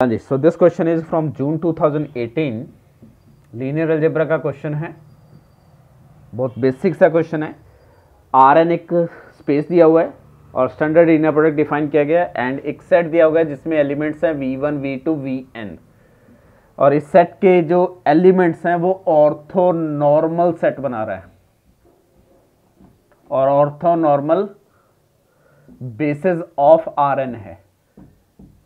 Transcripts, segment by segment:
हाँ जी so this question is from June 2018 linear algebra का question है। बहुत बेसिक सा क्वेश्चन है। आर एन एक स्पेस दिया हुआ है और स्टैंडर्ड लीनियर प्रोडक्ट डिफाइन किया गया है एंड एक सेट दिया हुआ है जिसमें एलिमेंट्स हैं V one V two V N और इस सेट के जो एलिमेंट्स हैं वो ऑर्थो नॉर्मल सेट बना रहा है। और orthonormal basis of R N है।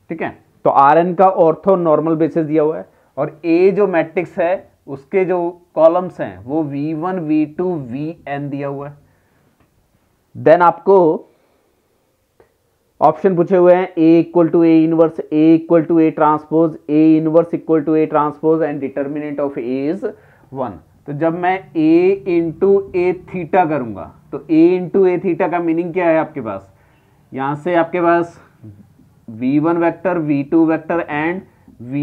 ठीक है? तो आर एन का ऑर्थो नॉर्मल बेसिस दिया हुआ है और ए जो मैट्रिक्स है, उसके जो कॉलम्स हैं, वो V one V two V N दिया हुआ है। देन आपको ऑप्शन पूछे हुए हैं A equal to A inverse A equal to A transpose A inverse equal to A transpose and determinant of A is one तो जब मैं ए इंटू ए थीटा करूँगा तो ए इंटू ए थीटा का meaning क्या है आपके पास? यहाँ से आपके पास V one vector V two vector and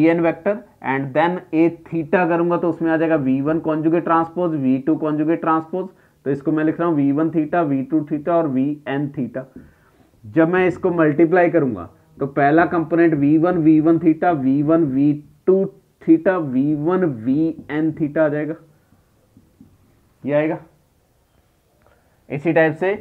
N vector and then A theta करूँगा तो उसमें आ जाएगा V one conjugate transpose V two conjugate transpose तो इसको मैं लिख रहा हूँ V one theta V two theta और एन थीटा जब मैं इसको मल्टीप्लाई करूँगा तो पहला component V one V one theta V one V two theta V one V N theta आ जाएगा। ये आएगा। इसी टाइप से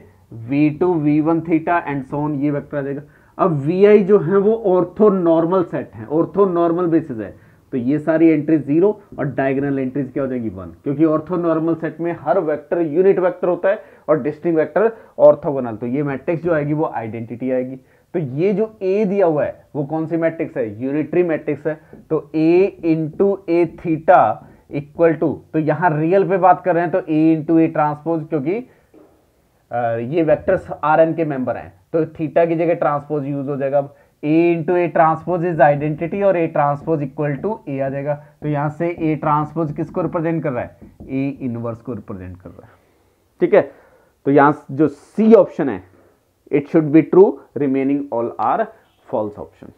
V two V one theta and so on ये वेक्टर आ जाएगा। अब वी आई जो है वो ऑर्थो नॉर्मल सेट है ऑर्थो नॉर्मल बेसिस है। तो ये सारी एंट्रीज ज़ीरो और डायगोनल एंट्रीज क्या हो जाएगी? वन क्योंकि ऑर्थो नॉर्मल सेट में हर वेक्टर यूनिट वेक्टर होता है और डिस्टिंग वेक्टर ऑर्थोगोनल तो ये मैट्रिक्स जो आएगी, वो आइडेंटिटी आएगी। तो ये जो ए दिया हुआ है, वो कौन सी मैट्रिक्स है? यूनिटरी मैट्रिक्स है। तो A into A theta equal to तो यहाँ रियल पे बात कर रहे हैं तो ए इंटू ए ट्रांसपोज क्योंकि ये वेक्टर्स आर एन के मेंबर हैं। तो थीटा की जगह ट्रांसपोज यूज़ हो जाएगा। अब A into A transpose is identity और A transpose equal to A आ जाएगा। तो यहाँ से ए ट्रांसपोज किसको रिप्रेजेंट कर रहा है? ए इनवर्स को रिप्रेजेंट कर रहा है। ठीक है? तो यहाँ जो सी ऑप्शन है it should be true remaining all are false option